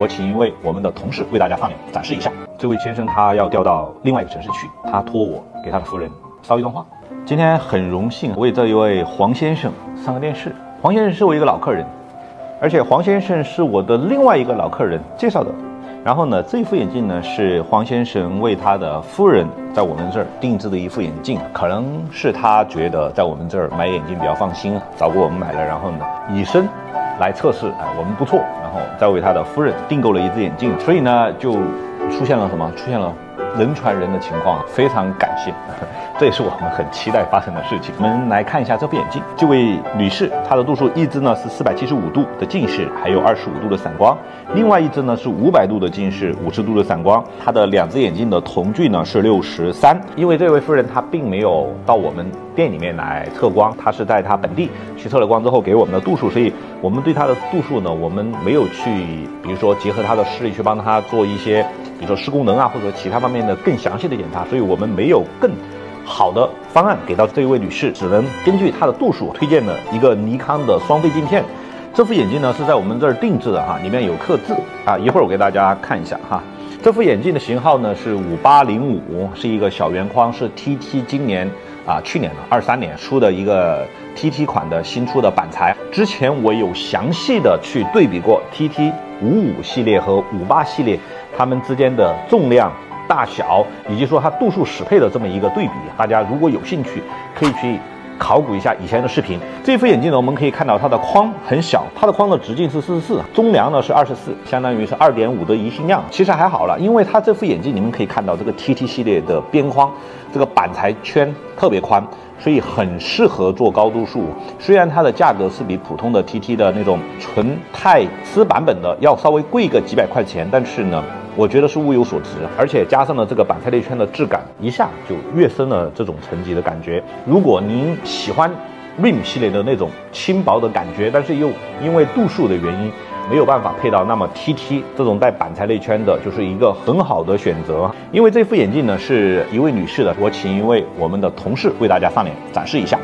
我请一位我们的同事为大家放脸展示一下。这位先生他要调到另外一个城市去，他托我给他的夫人捎一段话。今天很荣幸为这一位黄先生上个电视。黄先生是我一个老客人，而且黄先生是我的另外一个老客人介绍的。然后呢，这一副眼镜呢是黄先生为他的夫人在我们这儿定制的一副眼镜，可能是他觉得在我们这儿买眼镜比较放心啊，找过我们买了，然后呢以身来测试，哎，我们不错，然后再为他的夫人订购了一只眼镜，所以呢就出现了什么？出现了人传人的情况，非常感谢。这也是我们很期待发生的事情。我们来看一下这副眼镜，这位女士她的度数一只呢是四百七十五度的近视，还有二十五度的散光；另外一只呢是五百度的近视，五十度的散光。她的两只眼镜的瞳距呢是六十三。因为这位夫人她并没有到我们店里面来测光，她是在她本地去测了光之后给我们的度数，所以我们对她的度数呢，我们没有去，比如说结合她的视力去帮她做一些，比如说视功能啊或者其他方方面的更详细的检查，所以我们没有更。好的方案给到这一位女士，只能根据她的度数推荐了一个尼康的双飞镜片。这副眼镜呢是在我们这儿定制的哈，里面有刻字啊。一会儿我给大家看一下哈。这副眼镜的型号呢是五八零五，是一个小圆框，是 TT 今年啊去年的二三年出的一个 TT 款的新出的板材。之前我有详细的去对比过 TT 五五系列和五八系列它们之间的重量。大小以及说它度数适配的这么一个对比，大家如果有兴趣，可以去考古一下以前的视频。这副眼镜呢，我们可以看到它的框很小，它的框的直径是四十四，中梁呢是二十四，相当于是二点五的移心量，其实还好了。因为它这副眼镜，你们可以看到这个 TT 系列的边框，这个板材圈特别宽，所以很适合做高度数。虽然它的价格是比普通的 TT 的那种纯钛丝版本的要稍微贵个几百块钱，但是呢。我觉得是物有所值，而且加上了这个板材内圈的质感，一下就跃升了这种层级的感觉。如果您喜欢 Rim 系列的那种轻薄的感觉，但是又因为度数的原因没有办法配到，那么 TT 这种带板材内圈的就是一个很好的选择。因为这副眼镜呢是一位女士的，我请一位我们的同事为大家上脸展示一下。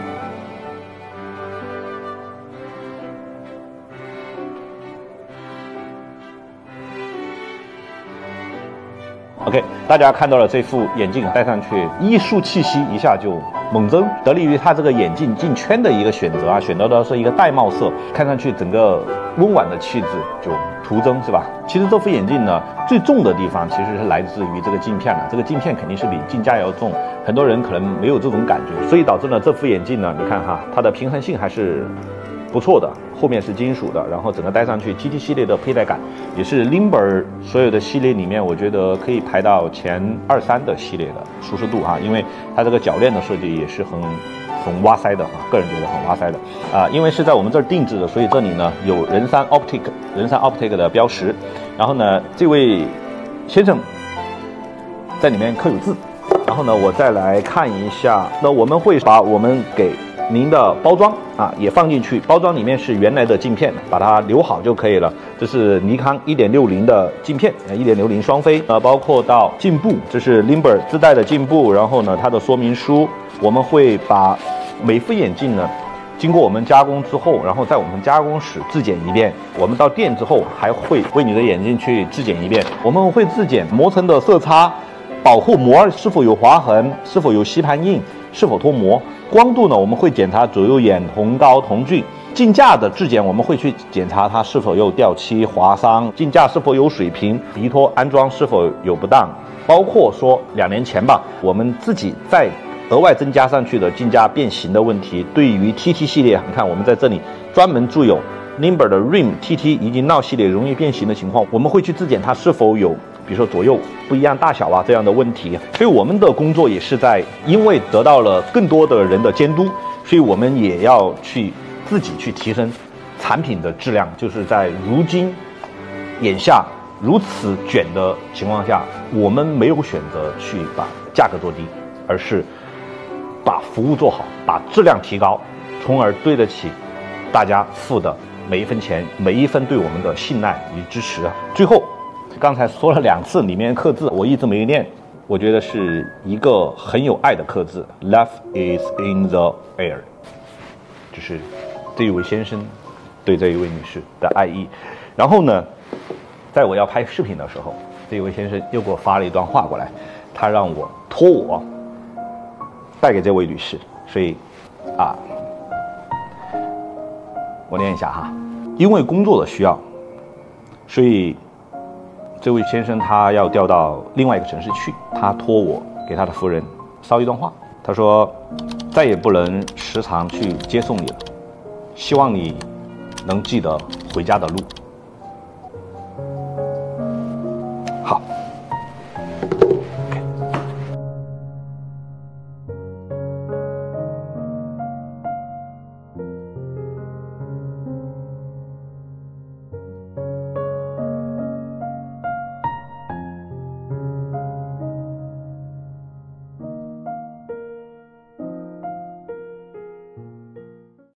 OK，大家看到了这副眼镜戴上去，艺术气息一下就猛增，得力于它这个眼镜镜圈的一个选择啊，选择的是一个玳瑁色，看上去整个温婉的气质就徒增，是吧？其实这副眼镜呢，最重的地方其实是来自于这个镜片的，这个镜片肯定是比镜架要重，很多人可能没有这种感觉，所以导致呢这副眼镜呢，你看哈，它的平衡性还是。不错的，后面是金属的，然后整个戴上去，GT 系列的佩戴感也是 Limber 所有的系列里面，我觉得可以排到前二三的系列的舒适度哈，因为它这个铰链的设计也是很很哇塞的哈，个人觉得很哇塞的啊，因为是在我们这儿定制的，所以这里呢有人山 Optic 人山 Optic 的标识，然后呢这位先生在里面刻有字，然后呢我再来看一下，那我们会把我们给。您的包装啊也放进去，包装里面是原来的镜片，把它留好就可以了。这是尼康一点六零的镜片，一点六零双飞，呃，包括到镜布，这是 Limber 自带的镜布。然后呢，它的说明书，我们会把每副眼镜呢，经过我们加工之后，然后在我们加工室质检一遍。我们到店之后还会为你的眼镜去质检一遍，我们会质检磨层的色差，保护膜是否有划痕，是否有吸盘印。是否脱膜？光度呢？我们会检查左右眼瞳高瞳距。镜架的质检，我们会去检查它是否有掉漆、划伤，镜架是否有水平，鼻托安装是否有不当。包括说两年前吧，我们自己再额外增加上去的镜架变形的问题。对于 TT 系列，你看我们在这里专门注有 Limber 的 Rim TT 以及 Now 系列容易变形的情况，我们会去质检它是否有。比如说左右不一样大小啊这样的问题，所以我们的工作也是在，因为得到了更多的人的监督，所以我们也要去自己去提升产品的质量。就是在如今眼下如此卷的情况下，我们没有选择去把价格做低，而是把服务做好，把质量提高，从而对得起大家付的每一分钱，每一分对我们的信赖与支持。最后。刚才说了两次，里面刻字我一直没念，我觉得是一个很有爱的刻字。Love is in the air，就是这一位先生对这一位女士的爱意。然后呢，在我要拍视频的时候，这位先生又给我发了一段话过来，他让我托我带给这位女士，所以啊，我念一下哈，因为工作的需要，所以这位先生他要调到另外一个城市去，他托我给他的夫人捎一段话，他说再也不能时常去接送你了，希望你能记得回家的路。